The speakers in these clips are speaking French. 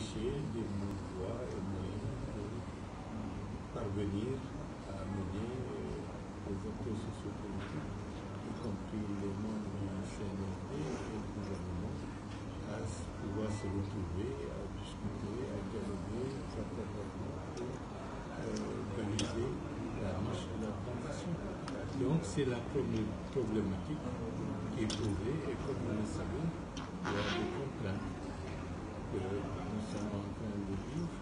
tricher de nos voies et moyens de parvenir à mener les acteurs sociopolitiques, y compris les membres du CNRD et du gouvernement, à pouvoir se retrouver, à discuter, à dialoguer fraternellement pour organiser la marche de la transition. Donc c'est la problématique qui est posée et comme vous le savez, il y a des contraintes que nous sommes en train de vivre.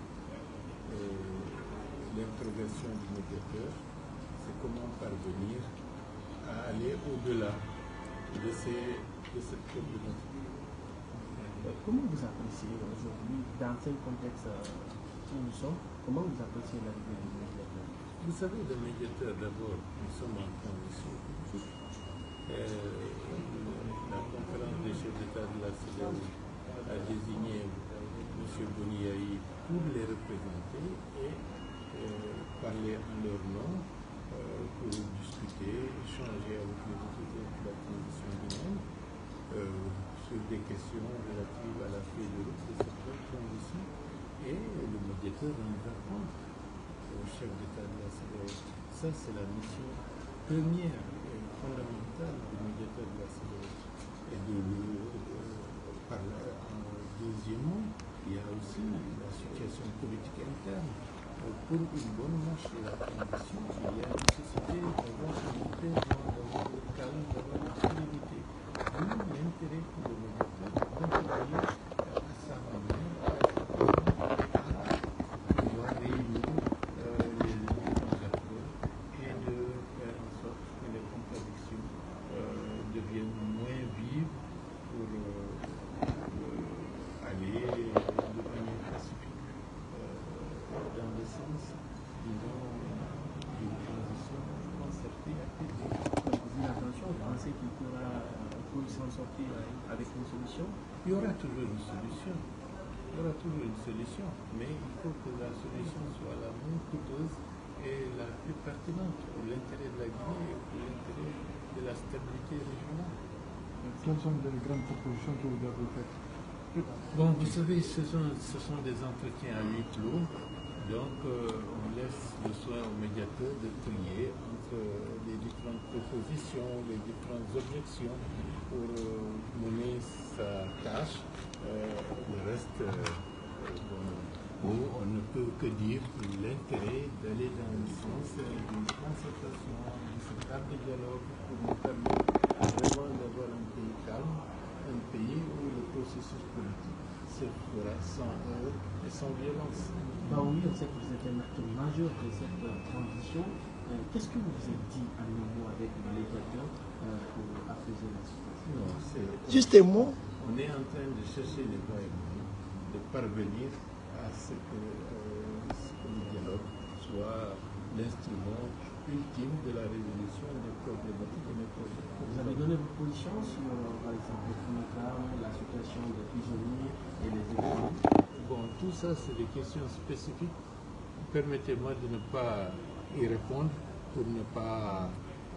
L'interrogation du médiateur, c'est comment parvenir à aller au-delà de, ces, de cette problématique. Comment vous appréciez aujourd'hui, dans ce contexte où nous sommes, comment vous appréciez l'arrivée du médiateur? Vous savez, le médiateur, d'abord, nous sommes en transition politique. la conférence des chefs d'État de la CEDEAO a désigné M. Boniaï pour les représenter et parler en leur nom pour discuter, échanger avec les autorités de la transition humaine sur des questions relatives à la feuille de route de cette transition. Et le médiateur rendra compte au chef d'État de la CEDEAO. Ça, c'est la mission première et fondamentale du médiateur de la CEDEAO. Et de deuxièmement, il y a aussi la situation politique interne. Pour une bonne marche de la transition, il y a nécessité d'avoir une paix dans le calme, d'avoir une sérénité. D'où l'intérêt pour le médiateur de contribuer à sa manière à pouvoir réunir les différents acteurs et de faire en sorte que les contradictions deviennent moins vives pour aller de manière pacifique dans le sens, disons, d'une transition concertée à paisible. Donc, vous attention, vous pensez qu'il pourra peut s'en sortir avec une solution. Il y aura toujours une solution. Il y aura toujours une solution, mais il faut que la solution soit la moins coûteuse et la plus pertinente pour l'intérêt de la Guinée et pour l'intérêt de la stabilité régionale. Quelles sont les grandes propositions que vous avez faites? Bon, vous savez, ce sont, ce sont des entretiens à huis clos, donc euh, on laisse le soin au médiateur de trier entre les différentes propositions, les différentes objections pour euh, mener sa tâche. Euh, le reste, bon, on ne peut que dire l'intérêt d'aller dans le sens d'une concertation, d'une table de dialogue pour nous permettre vraiment d'avoir un pays calme, un pays où le processus politique se fera sans heurts et sans violence. Bah oui, on sait que vous êtes un acteur majeur de cette transition. Qu'est-ce que vous vous êtes dit à nouveau avec le médiateur pour apaiser la situation Non, Juste un mot. On est en train de chercher les voies de parvenir à ce que, euh, ce que le dialogue soit l'instrument ultime de la résolution des problématiques et des problèmes. Vous avez donné vos positions sur, par exemple, le la situation des prisonniers et les économies Bon, tout ça, c'est des questions spécifiques. Permettez-moi de ne pas y répondre pour ne pas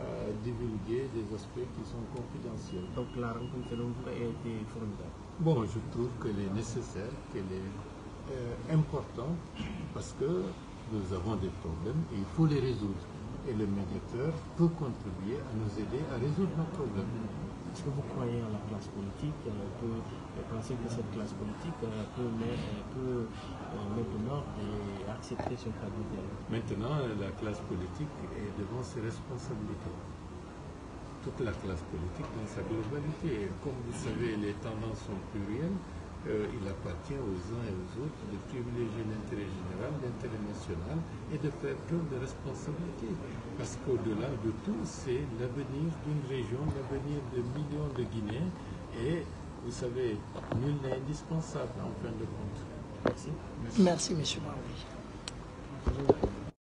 euh, divulguer des aspects qui sont confidentiels. Donc la rencontre selon vous a été formidable. Bon, je trouve qu'elle est nécessaire, qu'elle est euh, importante parce que nous avons des problèmes et il faut les résoudre. Et le médiateur peut contribuer à nous aider à résoudre nos problèmes. Est-ce que vous croyez en la classe politique peut penser que cette classe politique peut, mettre, peut maintenant accepter ce cadre de dialogue Maintenant, la classe politique est devant ses responsabilités. Toute la classe politique dans sa globalité. Et comme vous savez, les tendances sont plurielles. Euh, il appartient aux uns et aux autres de privilégier l'intérêt général, national et de faire preuve de responsabilité. Parce qu'au-delà de tout, c'est l'avenir d'une région, l'avenir de millions de Guinéens. Et vous savez, nul n'est indispensable en fin de compte. Merci. Merci, Monsieur Maroui.